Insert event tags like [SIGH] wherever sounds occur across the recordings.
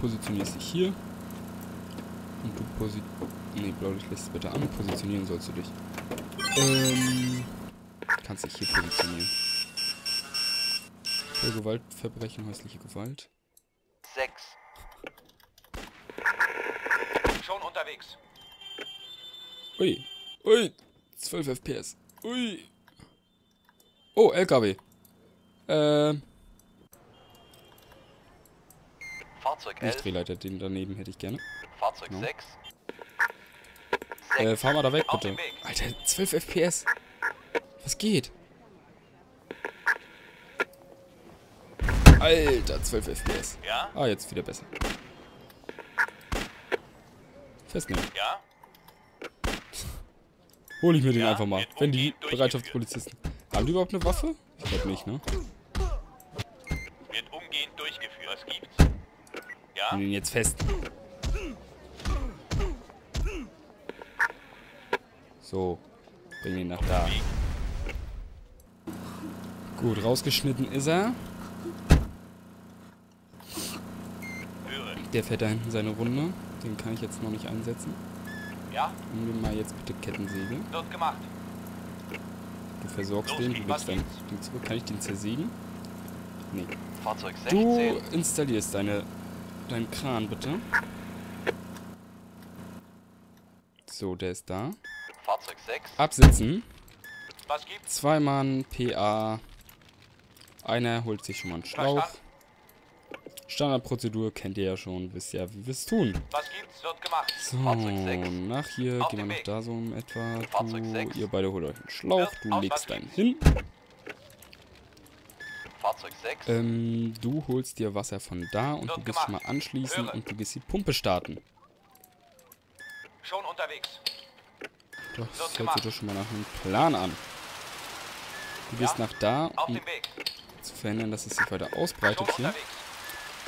positionierst dich hier. Und du posi... Nee, Blaulicht lässt es bitte an. Positionieren sollst du dich. Ähm... Kannst dich hier positionieren. Für Gewaltverbrechen, häusliche Gewalt. Sechs. Schon unterwegs. Ui. Ui. 12 FPS. Ui. Oh, LKW. Ähm... Fahrzeug Nicht 11. Drehleiter, den daneben hätte ich gerne. Fahrzeug Ja. 6. Äh, fahr mal da weg, bitte. Alter, 12 FPS. Was geht? Alter, 12 FPS. Ja? Ah, jetzt wieder besser. Festnehmen. Ja? Hol ich mir den Ja, einfach mal. Wenn die. Bereitschaftspolizisten. Haben die überhaupt eine Waffe? Ich glaube nicht, ne? Wird umgehend durchgeführt. Was gibt's? Ja? Nehmen ihn jetzt fest. So. Bring ihn nach da. Gut, rausgeschnitten ist er. Der fährt da hinten seine Runde. Den kann ich jetzt noch nicht einsetzen. Ja? Nimm mal jetzt bitte Kettensäge. Wird gemacht. Du versorgst Los den, du legst dein? Ding zurück. Kann ich den zersägen? Nee. Fahrzeug Du 16. installierst deine, deinen Kran bitte. So, der ist da. Fahrzeug 6. Absitzen. Was gibt's? Zwei Mann, PA. Einer holt sich schon mal einen Schlauch. Standardprozedur kennt ihr ja schon, wisst ja, wie wir es tun. Was gibt's? Wird gemacht. So, Fahrzeug 6. nach hier, Auf gehen wir noch Weg. da so in etwa. Du, ihr beide holt euch einen Schlauch, Wird du legst deinen hin. Fahrzeug 6. Ähm, du holst dir Wasser von da und Wird du gehst schon mal gemacht. anschließen Höre. und du gehst die Pumpe starten. Schon unterwegs. Das hört sich gemacht. doch schon mal nach einem Plan an. Du gehst Ja. nach da, um zu verhindern, dass es sich weiter ausbreitet hier.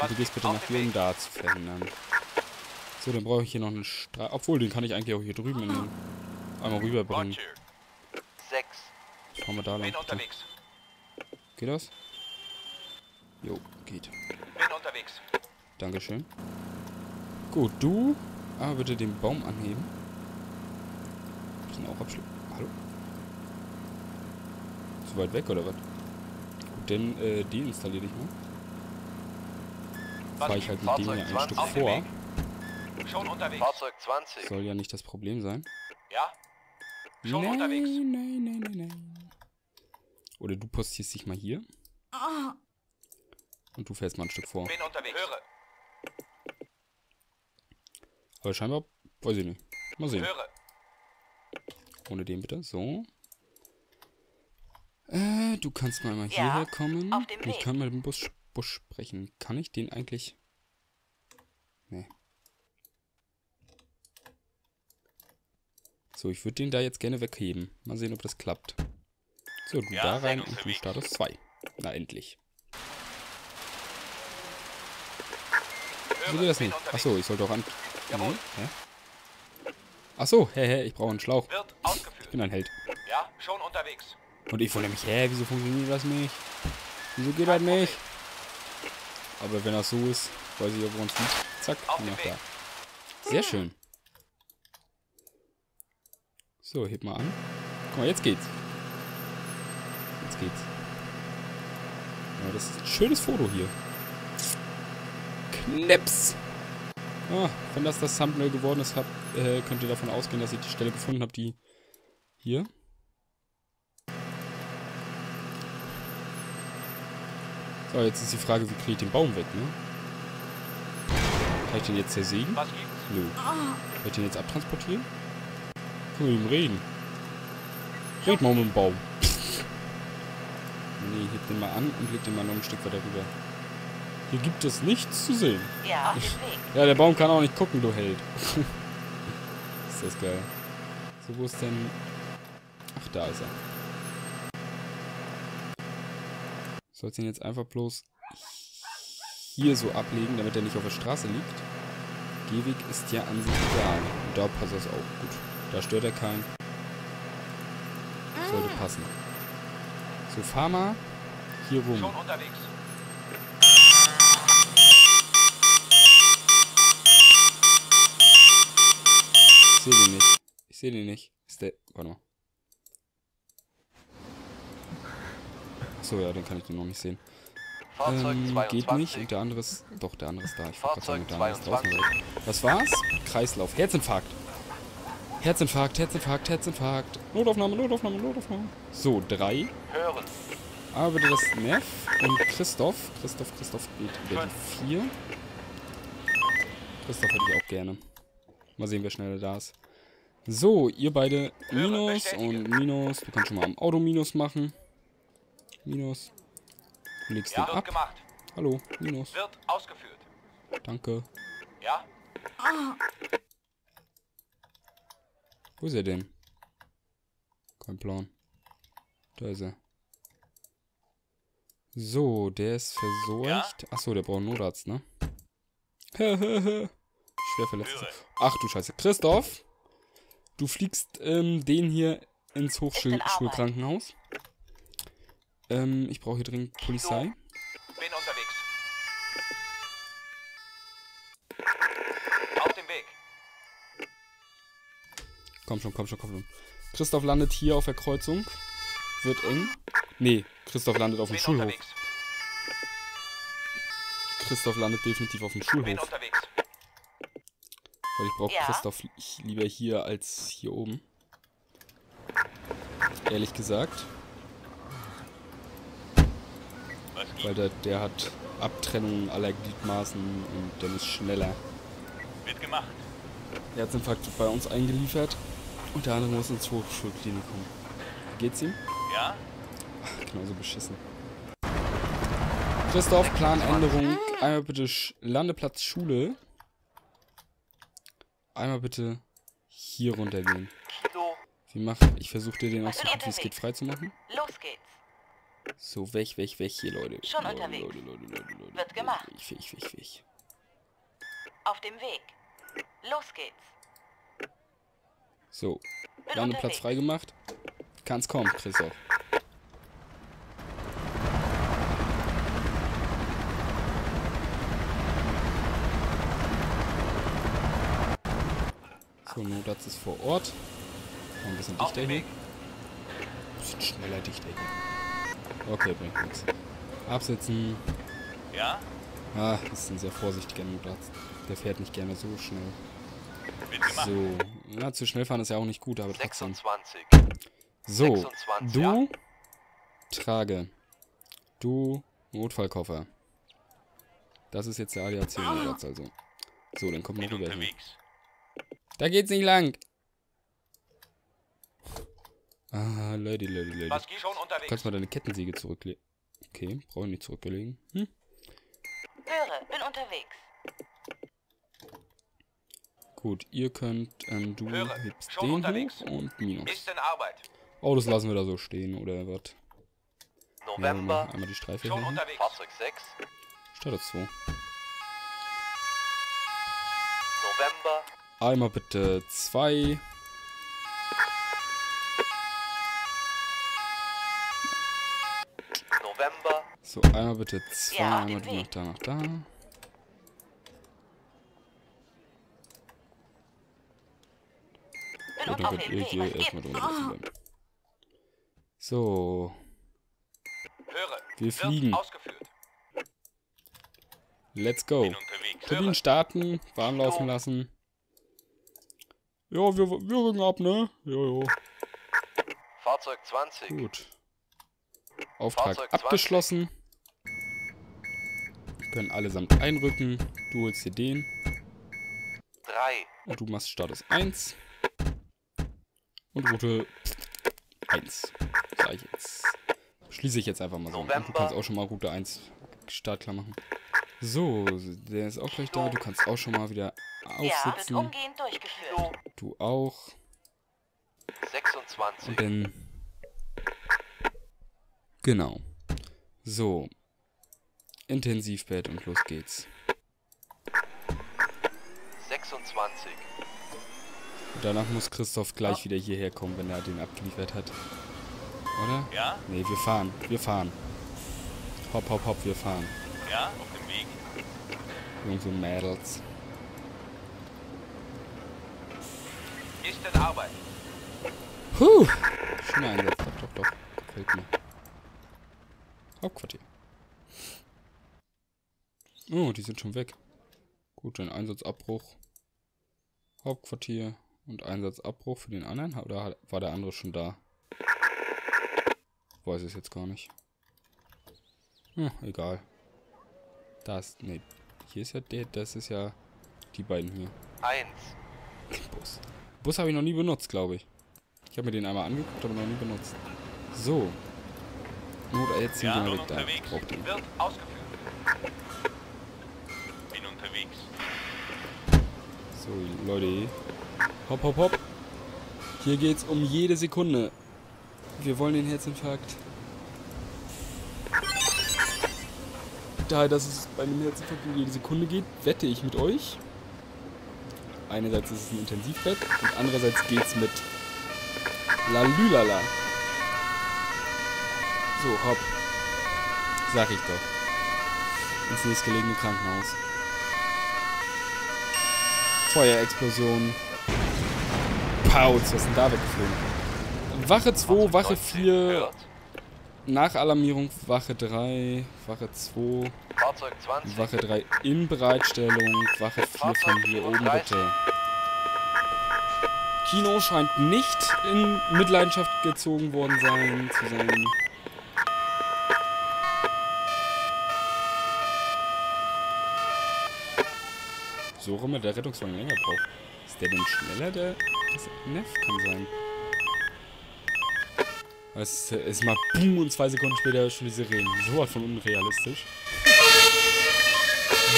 Und du gehst bitte nach hier, um da zu verhindern. So, dann brauche ich hier noch einen Strahl. Obwohl, den kann ich eigentlich auch hier drüben in den einmal rüberbringen. Roger. 6. Fahren wir da lang. Bitte. Geht das? Jo, geht. Bin unterwegs. Dankeschön. Gut, du. Aber bitte den Baum anheben. Ich den auch abschließen? Hallo? Zu weit weg oder was? Gut, dann äh, deinstallier dich mal. Was Fahr ich halt mit dem hier Fahrzeug ein Stück 20. Auf dem vor. Schon unterwegs. Fahrzeug 20. Soll ja nicht das Problem sein. Ja? Schon nein, unterwegs. nein, nein, nein, nein. Oder du postierst dich mal hier. Und du fährst mal ein Stück vor. Bin unterwegs. Höre. Aber scheinbar, weiß ich nicht. Mal sehen. Höre. Ohne den bitte. So. Äh, du kannst mal mal Ja, hierher kommen. dem Ich kann mal den Bus, Busch sprechen. Kann ich den eigentlich... Nee. So, ich würde den da jetzt gerne wegheben. Mal sehen, ob das klappt. So, du Ja, da rein und du. Status 2. Na, endlich. Wieso das nicht? Achso, ich sollte auch an... Jawohl. Nee, hä? Achso, hä, hä, ich brauche einen Schlauch. Ich bin ein Held. Ja? Schon unterwegs. Und ich wundere mich, hä, wieso funktioniert das nicht? Wieso geht das nicht? Aber wenn das so ist, weiß ich ja, woran es liegt. Zack, bin auch da. Sehr schön. So, heb mal an. Guck mal, jetzt geht's. Jetzt geht's. Ja, das ist ein schönes Foto hier. Knips! Ah, wenn das das Thumbnail geworden ist, habt, äh, könnt ihr davon ausgehen, dass ich die Stelle gefunden habe, die hier. So, jetzt ist die Frage, wie kriege ich den Baum weg, ne? Kann ich den jetzt zersägen? Was gibt's? Nö. Kann ich den jetzt abtransportieren? Können wir mit ihm reden? Red mal mit dem Baum. nee, heb den mal an und leg den mal noch ein Stück weiter rüber. Hier gibt es nichts zu sehen. Ja, auf dem Weg. Ja, der Baum kann auch nicht gucken, du Held. [LAUGHS] ist das geil. So, wo ist denn... Ach, da ist er. Sollst ihn jetzt einfach bloß hier so ablegen, damit er nicht auf der Straße liegt. Gehweg ist ja an sich egal. Und da passt das auch gut. Da stört er keinen. Sollte passen. So, fahr mal hier rum. Schon unterwegs. Sehe den nicht. Ist der. Warte mal. Achso, ja, den kann ich den noch nicht sehen. Fahrzeug Ähm, 22. geht nicht. Und der andere ist. Doch, der andere ist da. Ich Fahrzeug sagen, der andere ist 22. draußen. Was war's? Kreislauf. Herzinfarkt. Herzinfarkt, Herzinfarkt, Herzinfarkt. Notaufnahme, Notaufnahme, Notaufnahme. So, drei. Hören. Aber bitte das Neff und Christoph. Christoph, Christoph geht über die vier. Christoph hätte ich auch gerne. Mal sehen, wer schneller da ist. So, ihr beide Minus und Minus. Du kannst schon mal am Auto Minus machen. Minus. Du legst Ja, den ab. gemacht. Hallo, Minus. Wird ausgeführt. Danke. Ja? Wo ist er denn? Kein Plan. Da ist er. So, der ist verseucht. Achso, der braucht einen Notarzt, ne? [LAUGHS] Schwer verletzt. Ach du Scheiße. Christoph, du fliegst ähm, den hier ins Hochschulkrankenhaus. Ähm, ich brauche hier dringend Polizei. Bin unterwegs. Auf dem Weg. Komm schon, komm schon, komm schon. Christoph landet hier auf der Kreuzung. Wird eng. Nee, Christoph landet auf dem Bin Schulhof. unterwegs. Christoph landet definitiv auf dem Bin Schulhof. unterwegs. Weil ich brauche Ja? Christoph li- lieber hier als hier oben. Ehrlich gesagt. Weil der, der hat Abtrennung aller Gliedmaßen und der ist schneller. Wird gemacht. Herzinfarkt wird bei uns eingeliefert. Und der andere muss ins Hochschulklinikum. Geht's ihm? Ja? Genauso beschissen. Christoph, Planänderung. Einmal bitte Landeplatz Schule. Einmal bitte hier runtergehen. Kilo. Wie machen? Ich versuche dir den auch so gut wie es geht unterwegs. frei zu machen. Los geht's. So, weg, weg, weg hier, Leute. Schon Leute, unterwegs. Leute, Leute, Leute, Leute, Wird gemacht. Weg, weg, weg, weg. Auf dem Weg. Los geht's. So, Landeplatz freigemacht. Kann's kommen, Christoph. So, Notarzt ist vor Ort. Noch ein bisschen dichter. Weg. Bisschen schneller dichter hier. Okay, bringt nichts. Absetzen. Ja? Ah, das ist ein sehr vorsichtiger Notarzt. Der fährt nicht gerne so schnell. So. Ja, zu schnell fahren ist ja auch nicht gut, aber trotzdem. 26. So, 26, du ja. trage. Du Notfallkoffer. Das ist jetzt der ADAC-Notarzt also. So, dann kommt Bin rüber unterwegs. Da geht's nicht lang. Ah, Leute, Leute, Leute. Was geht schon Du unterwegs? kannst mal deine Kettensäge zurücklegen. Okay, brauche ich nicht zurückgelegen. Hm? Höre, bin unterwegs. Gut, ihr könnt, ähm, du Höre, hebst schon den unterwegs. hoch und Minus. Ist in Arbeit. Oh, das lassen wir da so stehen, oder was? Ja, November. einmal die Streife Schon hier. unterwegs. Fahrzeug 6. Startet 2. November. Einmal bitte zwei. November. So, einmal bitte zwei. Ja, einmal du nach da, nach da. So, dann könnt ihr hier erstmal drunter bleiben. So, Höre. Wir fliegen. ausgeführt. let's go. Turbinen starten, warm laufen lassen. Ja, wir, wir rücken ab, ne? Ja, ja. Fahrzeug 20. Gut. Auftrag Fahrzeug 20. abgeschlossen. Wir können allesamt einrücken. Du holst dir den. 3. Und du machst Status 1. Und Route 1. Sag ich jetzt. Schließe ich jetzt einfach mal so. Und du kannst auch schon mal Route 1 startklar machen. So, der ist auch gleich da. Du kannst auch schon mal wieder Ja, wird aufsitzen. umgehend durchgeführt. Du auch. 26. Und dann. Genau. So. Intensivbett und los geht's. 26. Und danach muss Christoph gleich wieder hierher kommen, wenn er den abgeliefert hat. Oder? Ja? Nee, wir fahren. Wir fahren. Hopp, hopp, hopp, wir fahren. Ja? Auf dem Weg. Und Mädels. Ist in Arbeit. Puh. Schöner Einsatz. Doch, doch, doch. Gefällt mir. Hauptquartier. Oh, die sind schon weg. Gut, dann Einsatzabbruch. Hauptquartier und Einsatzabbruch für den anderen. Oder war der andere schon da? Weiß ich jetzt gar nicht. Hm, egal. Das, nee. Hier ist ja der, das ist ja die beiden hier. 1. Bus. Bus habe ich noch nie benutzt, glaube ich. Ich habe mir den einmal angeguckt, aber noch nie benutzt. So. Not jetzt sind Ja, wir weg da. unterwegs. Braucht den. Wird ausgeführt. Bin unterwegs. So, Leute. Hopp, hopp, hopp. Hier geht's um jede Sekunde. Wir wollen den Herzinfarkt. Da das es bei einem Herzinfarkt um jede Sekunde geht, wette ich mit euch. Einerseits ist es ein Intensivbett und andererseits geht's mit Lalülala. So, hopp. Sag ich doch. Ins nächstgelegene Krankenhaus. Feuerexplosion. Pauz, was ist denn da weggeflogen? Wache 2, Wache 19 4, Hört. Nachalarmierung, Wache 3, Wache 2, Fahrzeug 20. Wache 3 in Bereitstellung, Wache 4 von hier oben bitte. Kino scheint nicht in Mitleidenschaft gezogen worden sein, zu sein. So rum der Rettungswagen länger braucht. Ist der denn schneller, der das Neff kann sein? Es ist mal boom und zwei Sekunden später schon die Sirenen. So was von unrealistisch.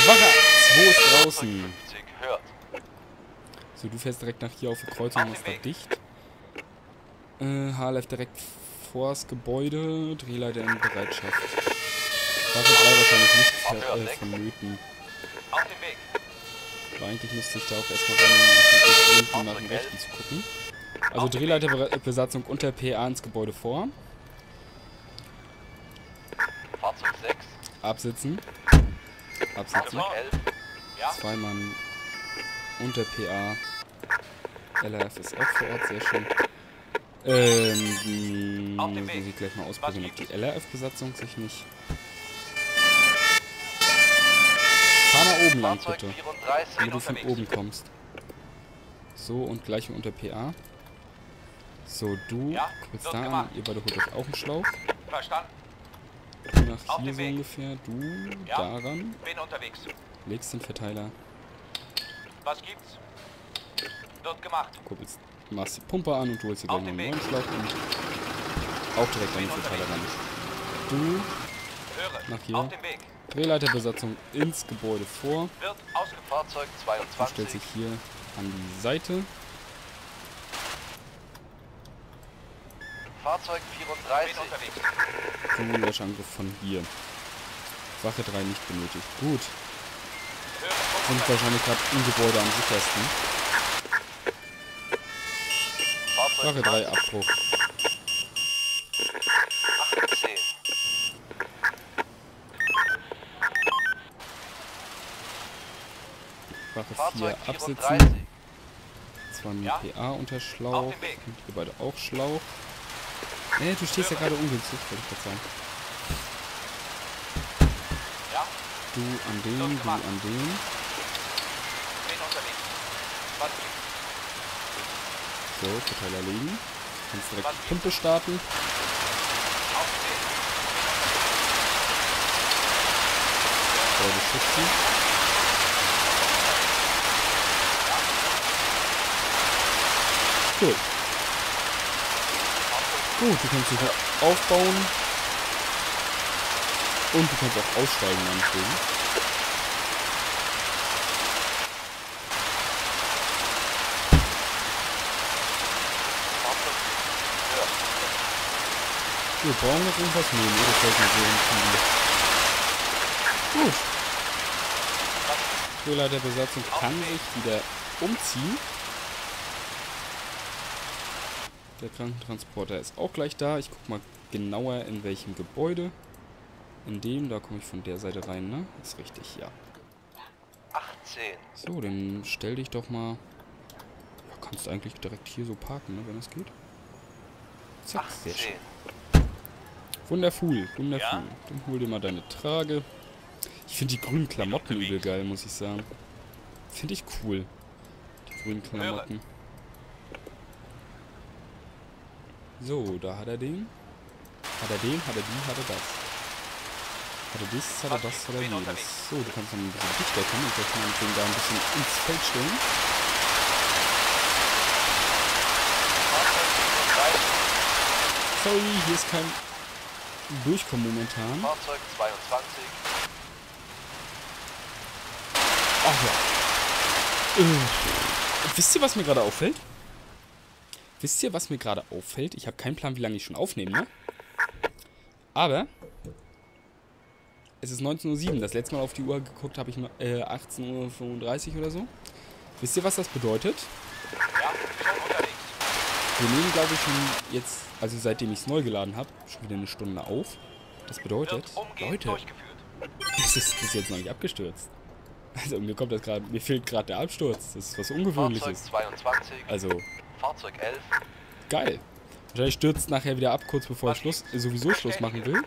Wache 2 ist draußen. 50. Hört. So, du fährst direkt nach hier auf die Kreuzung und dem da dicht. Äh, HLF direkt vors Gebäude, Drehleiter in Bereitschaft. Wache 3 wahrscheinlich nicht Hören äh, vonnöten. Aber eigentlich müsste ich da auch erstmal rein, um nach dem- Rechten zu gucken. Also. Drehleiterbesatzung unter PA ins Gebäude vor. Fahrzeug 6. Absitzen. Absitzen. Fahrzeug 11. Ja. Zwei Mann unter PA. LRF ist auch vor Ort, sehr schön. Ähm, Weg. ich gleich mal ausprobieren, ob die LRF-Besatzung sich nicht... Fahr mal oben lang, bitte. 34. Damit Bin du von oben kommst. So, und gleich unter PA. So, du Ja, da an. gemacht. Ihr beide holt euch auch einen Schlauch. Verstanden. Du nach Auf hier so Weg. ungefähr. Du Ja. daran. Bin unterwegs. Legst den Verteiler. Was gibt's? Wird gemacht. Kuppelst, machst die Pumpe an und du holst dir gleich einen neuen. Schlauch und auch direkt an den Verteiler ran. Du. Nach hier. Drehleiterbesatzung ins Gebäude vor. Wird ausgeführt. Fahrzeug Du 22. stellst dich hier an die Seite. Fahrzeug Bin 34. unterwegs. So Löschangriff von hier. Wache 3 nicht benötigt. Gut. Sind wahrscheinlich gerade im Gebäude am sichersten. Wache 3 20. Abbruch. 18. Wache 4 Fahrzeug absitzen. 34. Zwar mit Ja. PA unter Schlauch. Und ihr beide auch Schlauch. Nee, du stehst ja gerade ungünstig, wollte ich gerade sagen. Ja. Du an den, du an den. So, Verteiler legen. Kannst direkt die Pumpe starten. Beide schützen. Cool. Gut, du kannst dich aufbauen. Und du kannst auch aussteigen, meinetwegen. Wir brauchen noch irgendwas? Nee, das sollten wir so. Gut. Drehleiterbesatzung kann sich wieder umziehen. Der Krankentransporter ist auch gleich da. Ich guck mal genauer in welchem Gebäude. In dem, da komme ich von der Seite rein, ne? Ist richtig, ja. 18. So, dann stell dich doch mal. Ja, kannst du eigentlich direkt hier so parken, ne, wenn es geht. Zack, sehr schön. 18. Wundervoll, wundervoll. Ja? Dann hol dir mal deine Trage. Ich finde die grünen Klamotten übel geil, muss ich sagen. Finde ich cool. Die grünen Klamotten. So, da hat er den. Hat er den, hat er die, hat er das. Hat er das, hat er das, hat er jenes. So, du kannst noch ein bisschen dichter und vielleicht mal den da ein bisschen ins Feld stellen. Fahrzeug 37. Sorry, hier ist kein Durchkommen momentan. Fahrzeug 22. Ach ja. Äh, wisst ihr, was mir gerade auffällt? Wisst ihr, was mir gerade auffällt? Ich habe keinen Plan, wie lange ich schon aufnehme, ne? Aber es ist 19.07 Uhr. Das letzte Mal auf die Uhr geguckt habe ich äh, 18.35 Uhr oder so. Wisst ihr, was das bedeutet? Ja, schon unterwegs. Wir nehmen, glaube ich, schon jetzt, also seitdem ich es neu geladen habe, schon wieder eine Stunde auf. Das bedeutet, Leute, es ist bis jetzt noch nicht abgestürzt. Also mir kommt das gerade, mir fehlt gerade der Absturz. Das ist was Ungewöhnliches. Fahrzeug 22. Also Fahrzeug 11. geil. Wahrscheinlich stürzt nachher wieder ab, kurz bevor ich Schluss, äh, sowieso Schluss machen will.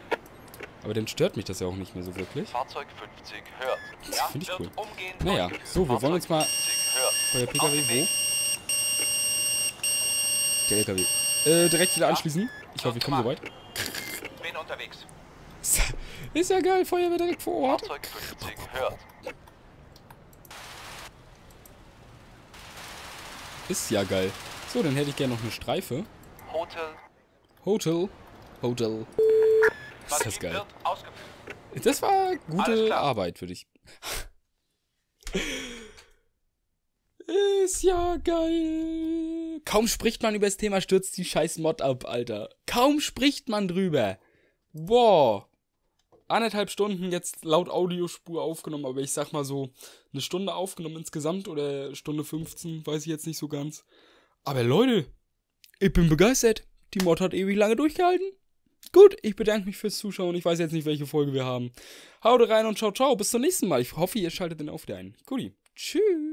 Aber dann stört mich das ja auch nicht mehr so wirklich. Fahrzeug 50. Hört. Ja, finde ich cool. Naja, so, wir wollen uns mal 50. Hört. vor der PKW, wo? Der LKW. Äh, direkt wieder anschließen. Ich hoffe, ich komme soweit. Bin unterwegs. Ist ja geil, Feuerwehr direkt vor Ort. Fahrzeug 50. Hört. Ist ja geil. So, dann hätte ich gerne noch eine Streife. Hotel. Hotel. Hotel. Ist das geil. Das war gute. Arbeit für dich. [LAUGHS] Ist ja geil. Kaum spricht man über das Thema, stürzt die scheiß Mod ab, Alter. Kaum spricht man drüber. Boah. Anderthalb Stunden jetzt laut Audiospur aufgenommen, aber ich sag mal so, eine Stunde aufgenommen insgesamt oder Stunde 15, weiß ich jetzt nicht so ganz. Aber Leute, ich bin begeistert. Die Mod hat ewig lange durchgehalten. Gut, ich bedanke mich fürs Zuschauen. Ich weiß jetzt nicht, welche Folge wir haben. Haut rein und ciao, ciao. Bis zum nächsten Mal. Ich hoffe, ihr schaltet den auch wieder ein. Guti. Tschüss.